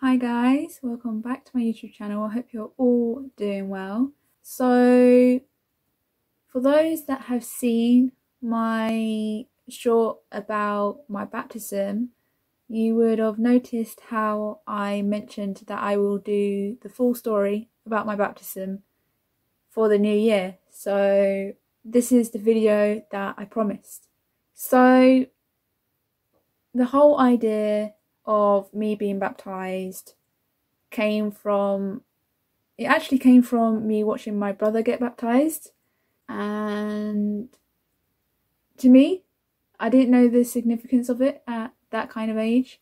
Hi guys, welcome back to my YouTube channel. I hope you're all doing well. So, for those that have seen my short about my baptism, you would have noticed how I mentioned that I will do the full story about my baptism for the new year. So, this is the video that I promised. So, the whole idea of me being baptized came from it actually came from me watching my brother get baptized. And to me I didn't know the significance of it at that kind of age.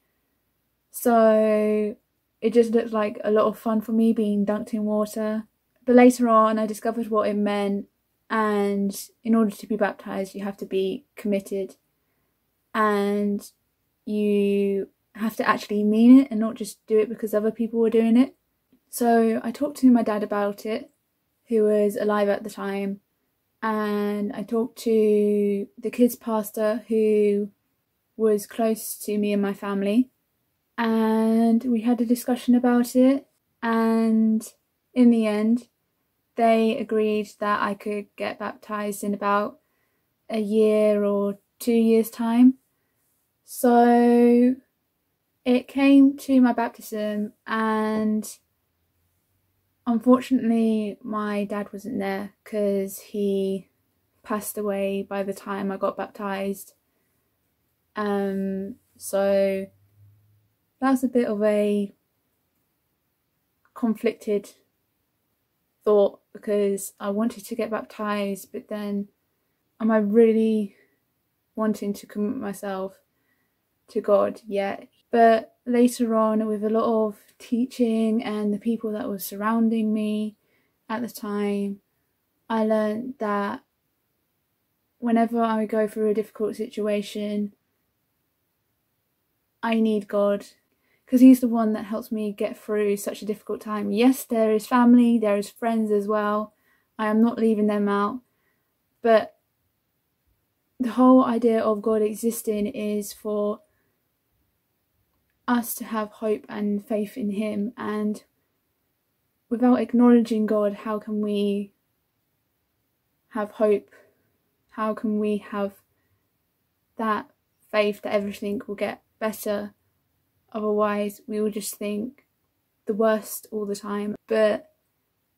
So it just looked like a lot of fun for me being dunked in water. But later on I discovered what it meant. And in order to be baptized you have to be committed. And you have to actually mean it and not just do it because other people were doing it. So I talked to my dad about it, who was alive at the time, and I talked to the kids' pastor who was close to me and my family, and we had a discussion about it. And in the end, they agreed that I could get baptized in about a year or two years' time. So it came to my baptism and unfortunately my dad wasn't there because he passed away by the time I got baptized. Um so that's a bit of a conflicted thought because I wanted to get baptized but then am I really wanting to commit myself to God yet but later on, with a lot of teaching and the people that were surrounding me at the time, I learned that whenever I go through a difficult situation, I need God because He's the one that helps me get through such a difficult time. Yes, there is family, there is friends as well. I am not leaving them out, but the whole idea of God existing is for us to have hope and faith in Him. And without acknowledging God, how can we have hope? How can we have that faith that everything will get better? Otherwise, we will just think the worst all the time. But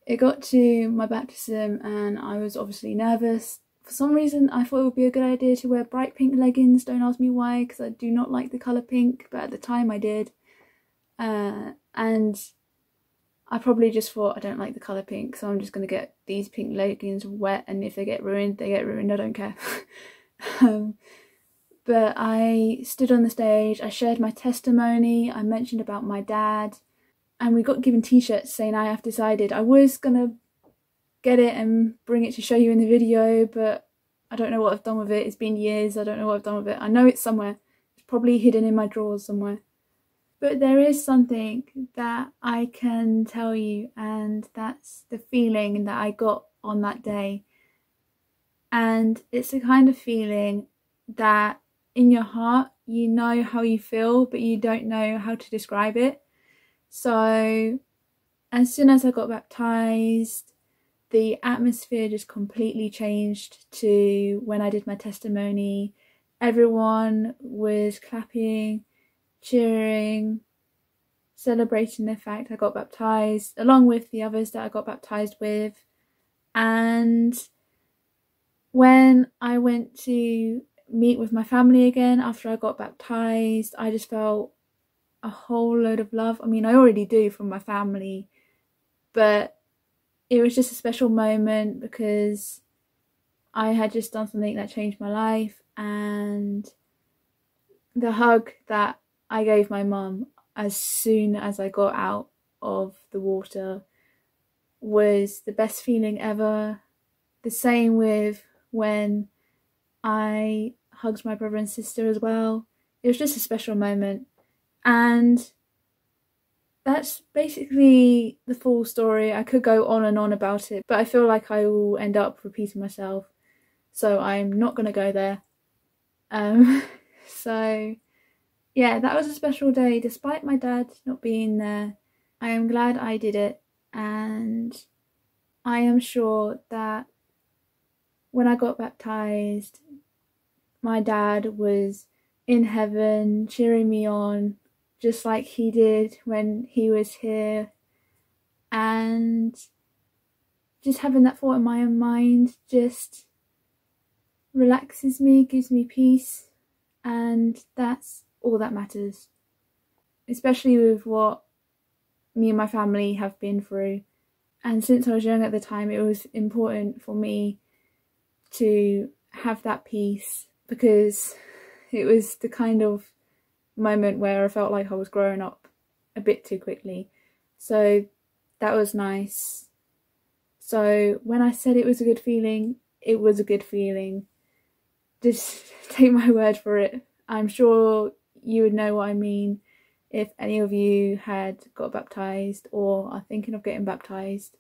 it got to my baptism, and I was obviously nervous for some reason, I thought it would be a good idea to wear bright pink leggings. Don't ask me why, because I do not like the colour pink, but at the time I did. Uh, and I probably just thought I don't like the colour pink, so I'm just going to get these pink leggings wet, and if they get ruined, they get ruined. I don't care. um, but I stood on the stage, I shared my testimony, I mentioned about my dad, and we got given t shirts saying I have decided. I was going to get it and bring it to show you in the video, but I don't know what I've done with it. It's been years, I don't know what I've done with it. I know it's somewhere. It's probably hidden in my drawers somewhere. But there is something that I can tell you, and that's the feeling that I got on that day. And it's the kind of feeling that in your heart you know how you feel, but you don't know how to describe it. So, as soon as I got baptized, the atmosphere just completely changed to when I did my testimony. Everyone was clapping, cheering, celebrating the fact I got baptized, along with the others that I got baptized with. And when I went to meet with my family again after I got baptized, I just felt a whole load of love. I mean, I already do from my family, but it was just a special moment because I had just done something that changed my life and the hug that I gave my mum as soon as I got out of the water was the best feeling ever. The same with when I hugged my brother and sister as well. It was just a special moment. And that's basically the full story. I could go on and on about it, but I feel like I will end up repeating myself. So I'm not going to go there. Um, so yeah, that was a special day. Despite my dad not being there, I am glad I did it. And I am sure that when I got baptized, my dad was in heaven cheering me on, just like he did when he was here. And just having that thought in my own mind just relaxes me, gives me peace, and that's all that matters. Especially with what me and my family have been through. And since I was young at the time, it was important for me to have that peace because it was the kind of moment where I felt like I was growing up a bit too quickly. So that was nice. So when I said it was a good feeling, it was a good feeling. Just take my word for it. I'm sure you would know what I mean if any of you had got baptized or are thinking of getting baptized.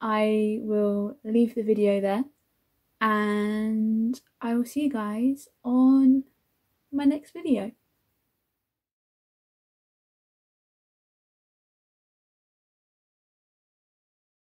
I will leave the video there and I will see you guys on my next video.